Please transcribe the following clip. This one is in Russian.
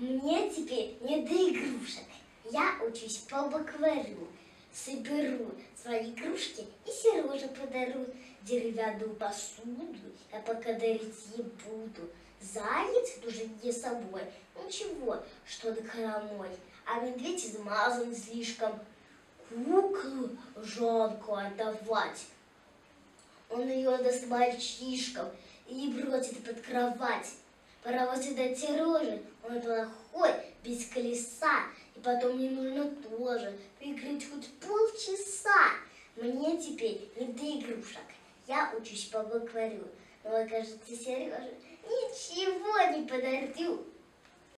Мне теперь не до игрушек. Я учусь по букварю. Соберу свои игрушки и Сереже подарю. Деревянную посуду я пока дарить не буду. Заяц нужен не собой. Ничего, что он хромой. А медведь измазан слишком. Куклу жалко отдавать. Он ее даст мальчишкам и бросит под кровать. Паровоз дать Сереже, он плохой, без колеса. И потом мне нужно тоже поиграть хоть полчаса. Мне теперь не до игрушек. Я учусь по букварю. Но, кажется, Сереже ничего не подарю.